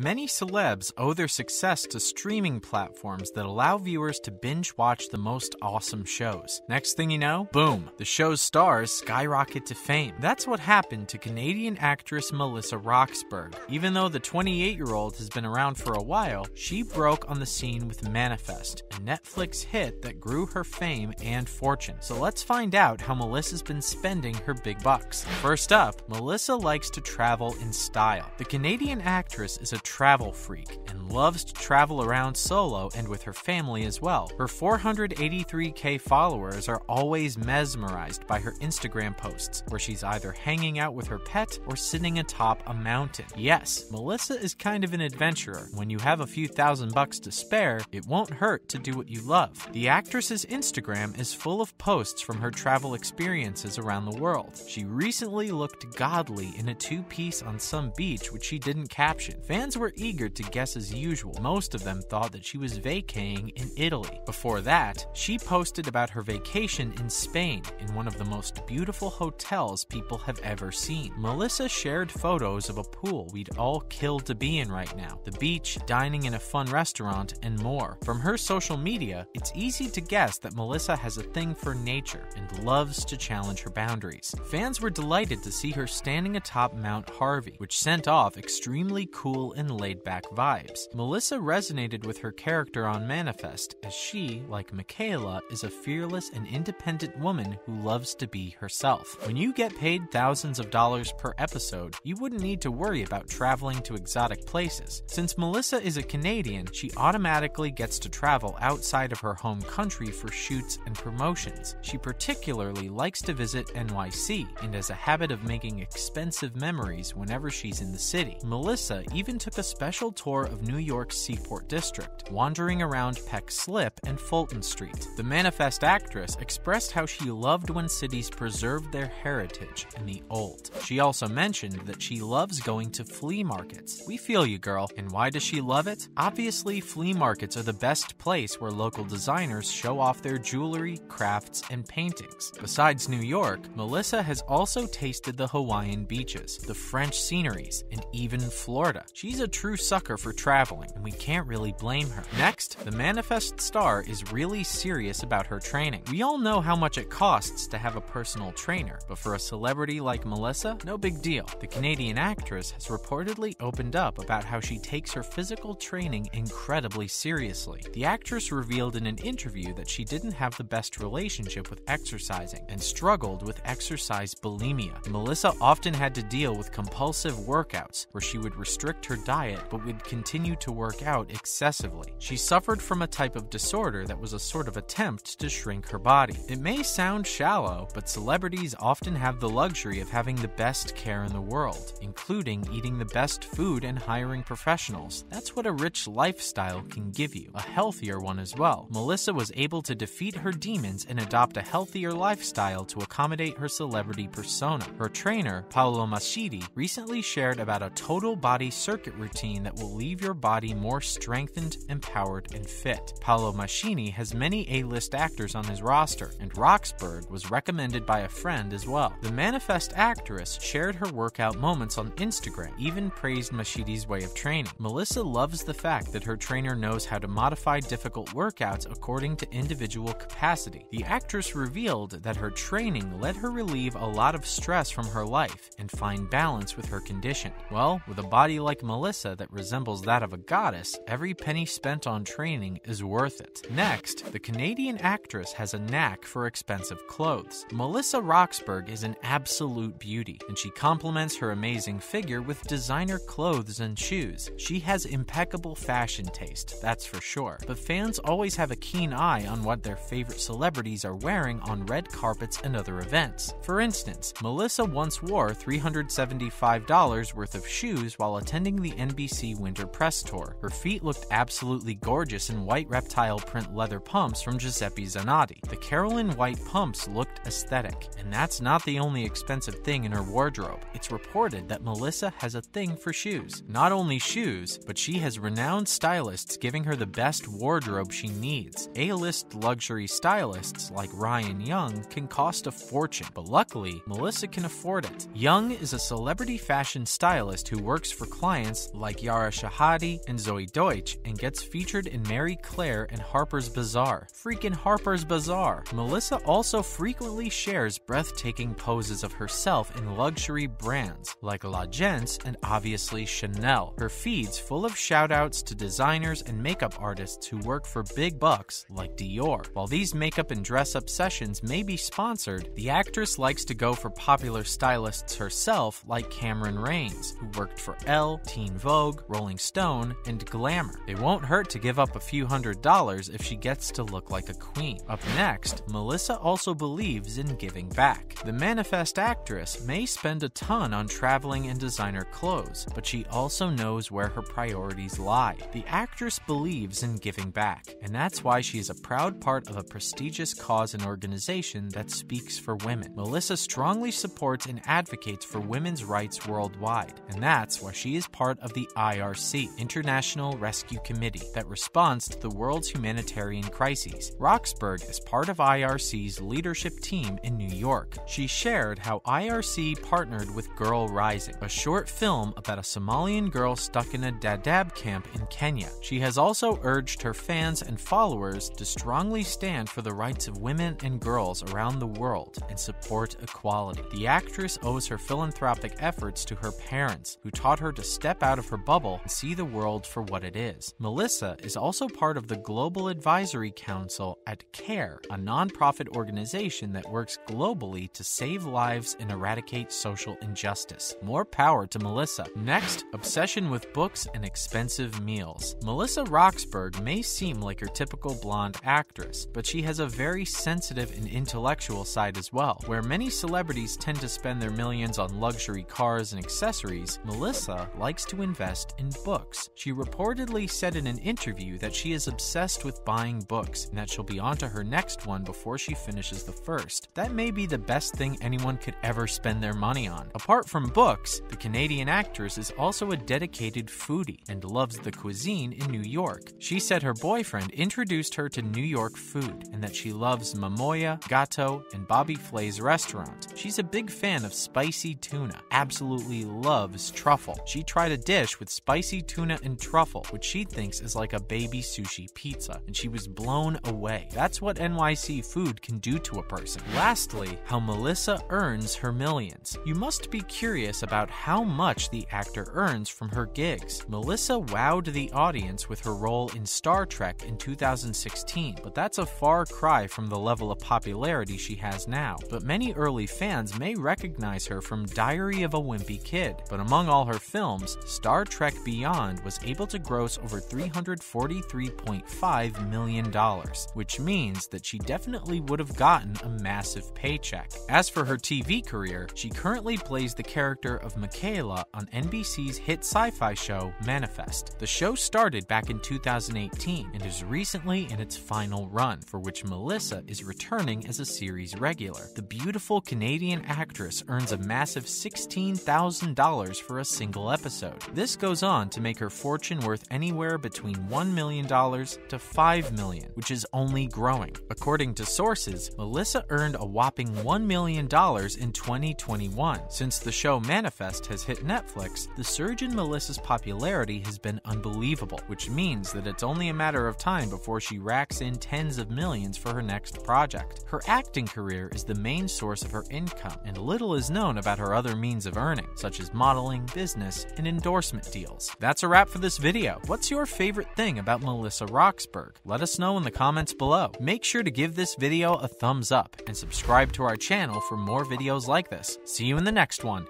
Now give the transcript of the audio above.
Many celebs owe their success to streaming platforms that allow viewers to binge watch the most awesome shows. Next thing you know, boom, the show's stars skyrocket to fame. That's what happened to Canadian actress Melissa Roxburgh. Even though the 28 year old has been around for a while, she broke on the scene with Manifest, a Netflix hit that grew her fame and fortune. So let's find out how Melissa's been spending her big bucks. First up, Melissa likes to travel in style. The Canadian actress is a travel freak and loves to travel around solo and with her family as well. Her 483k followers are always mesmerized by her Instagram posts, where she's either hanging out with her pet or sitting atop a mountain. Yes, Melissa is kind of an adventurer. When you have a few thousand bucks to spare, it won't hurt to do what you love. The actress's Instagram is full of posts from her travel experiences around the world. She recently looked godly in a two piece on some beach, which she didn't caption. Fans were eager to guess as usual. Most of them thought that she was vacaying in Italy. Before that, she posted about her vacation in Spain in one of the most beautiful hotels people have ever seen. Melissa shared photos of a pool we'd all kill to be in right now, the beach, dining in a fun restaurant, and more. From her social media, it's easy to guess that Melissa has a thing for nature and loves to challenge her boundaries. Fans were delighted to see her standing atop Mount Harvey, which sent off extremely cool and laid back vibes. Melissa resonated with her character on Manifest, as she, like Michaela, is a fearless and independent woman who loves to be herself. When you get paid thousands of dollars per episode, you wouldn't need to worry about traveling to exotic places. Since Melissa is a Canadian, she automatically gets to travel outside of her home country for shoots and promotions. She particularly likes to visit NYC and has a habit of making expensive memories whenever she's in the city. Melissa even took a special tour of New York's Seaport District, wandering around Peck Slip and Fulton Street. The Manifest actress expressed how she loved when cities preserved their heritage and the old. She also mentioned that she loves going to flea markets. We feel you, girl. And why does she love it? Obviously, flea markets are the best place where local designers show off their jewelry, crafts, and paintings. Besides New York, Melissa has also tasted the Hawaiian beaches, the French sceneries, and even Florida. She's a true sucker for traveling, and we can't really blame her. Next, the Manifest star is really serious about her training. We all know how much it costs to have a personal trainer, but for a celebrity like Melissa, no big deal. The Canadian actress has reportedly opened up about how she takes her physical training incredibly seriously. The actress revealed in an interview that she didn't have the best relationship with exercising and struggled with exercise bulimia. Melissa often had to deal with compulsive workouts where she would restrict her diet but would continue to work out excessively. She suffered from a type of disorder that was a sort of attempt to shrink her body. It may sound shallow, but celebrities often have the luxury of having the best care in the world, including eating the best food and hiring professionals. That's what a rich lifestyle can give you, a healthier one as well. Melissa was able to defeat her demons and adopt a healthier lifestyle to accommodate her celebrity persona. Her trainer, Paolo Mascitti, recently shared about a total body circuit routine that will leave your body more strengthened, empowered, and fit. Paolo Mascitti has many A-list actors on his roster, and Roxburgh was recommended by a friend as well. The Manifest actress shared her workout moments on Instagram, even praised Mascitti's way of training. Melissa loves the fact that her trainer knows how to modify difficult workouts according to individual capacity. The actress revealed that her training let her relieve a lot of stress from her life and find balance with her condition. Well, with a body like Melissa that resembles that of a goddess, every penny spent on training is worth it. Next, the Canadian actress has a knack for expensive clothes. Melissa Roxburgh is an absolute beauty, and she complements her amazing figure with designer clothes and shoes. She has impeccable fashion taste, that's for sure, but fans always have a keen eye on what their favorite celebrities are wearing on red carpets and other events. For instance, Melissa once wore $375 worth of shoes while attending the NBC Winter Press Tour. Her feet looked absolutely gorgeous in white reptile print leather pumps from Giuseppe Zanotti. The Carolyn white pumps looked aesthetic, and that's not the only expensive thing in her wardrobe. It's reported that Melissa has a thing for shoes. Not only shoes, but she has renowned stylists giving her the best wardrobe she needs. A-list luxury stylists like Ryan Young can cost a fortune, but luckily, Melissa can afford it. Young is a celebrity fashion stylist who works for clients like Yara Shahidi and Zoey Deutch and gets featured in Marie Claire and Harper's Bazaar. Freaking Harper's Bazaar. Melissa also frequently shares breathtaking poses of herself in luxury brands like La Gens and obviously Chanel. Her feed's full of shoutouts to designers and makeup artists who work for big bucks like Dior. While these makeup and dress up sessions may be sponsored, the actress likes to go for popular stylists herself like Cameron Rains, who worked for Elle, Teen Vogue, Rolling Stone, and Glamour. It won't hurt to give up a few hundred dollars if she gets to look like a queen. Up next, Melissa also believes in giving back. The manifest actress may spend a ton on traveling and designer clothes, but she also knows where her priorities lie. The actress believes in giving back, and that's why she is a proud part of a prestigious cause and organization that speaks for women. Melissa strongly supports and advocates for women's rights worldwide, and that's why she is part of the IRC, International Rescue Committee, that responds to the world's humanitarian crises. Roxburgh is part of IRC's leadership team in New York. She shared how IRC partnered with Girl Rising, a short film about a Somalian girl stuck in a Dadaab camp in Kenya. She has also urged her fans and followers to strongly stand for the rights of women and girls around the world and support equality. The actress owes her philanthropic efforts to her parents, who taught her to step out of her bubble and see the world for what it is. Melissa is also part of the Global Advisory Council at CARE, a nonprofit organization that works globally to save lives and eradicate social injustice. More power to Melissa. Next, obsession with books and expensive meals. Melissa Roxburgh may seem like your typical blonde actress, but she has a very sensitive and intellectual side as well. Where many celebrities tend to spend their millions on luxury cars and accessories, Melissa likes to invest in books. She reportedly said in an interview that she is obsessed with buying books and that she'll be on to her next one before she finishes the first. That may be the best thing anyone could ever spend their money on. Apart from books, the Canadian actress is also a dedicated foodie and loves the cuisine in New York. She said her boyfriend introduced her to New York food and that she loves Mamoya, Gato, and Bobby Flay's restaurant. She's a big fan of spicy tuna, absolutely loves truffle. She tried a dish with spicy tuna and truffle, which she thinks is like a baby sushi pizza, and she was blown away. That's what NYC food can do to a person. Lastly, how Melissa earns her millions. You must be curious about how much the actor earns from her gigs. Melissa wowed the audience with her role in Star Trek in 2016, but that's a far cry from the level of popularity she has now. But many early fans may recognize her from Diary of a Wimpy Kid. But among all her films, Star Trek Beyond was able to gross over $343.5 million, which means that she definitely would have gotten a massive paycheck. As for her TV career, she currently plays the character of Michaela on NBC's hit sci fi show Manifest. The show started back in 2018 and is recently in its final run, for which Melissa is returning as a series regular. The beautiful Canadian actress earns a massive $16,000 for a single episode. This goes on to make her fortune worth anywhere between $1 million to 5 million, which is only growing. According to sources, Melissa earned a whopping $1 million in 2021. Since the show Manifest has hit Netflix, the surge in Melissa's popularity has been unbelievable, which means that it's only a matter of time before she racks in tens of millions for her next project. Her acting career is the main source of her income, and little is known about her other means of earning, such as modeling, business, and endorsement deals. That's a wrap for this video. What's your favorite thing about Melissa Roxburgh? Let us know in the comments below. Make sure to give this video a thumbs up and subscribe to our channel for more videos like this. See you in the next one.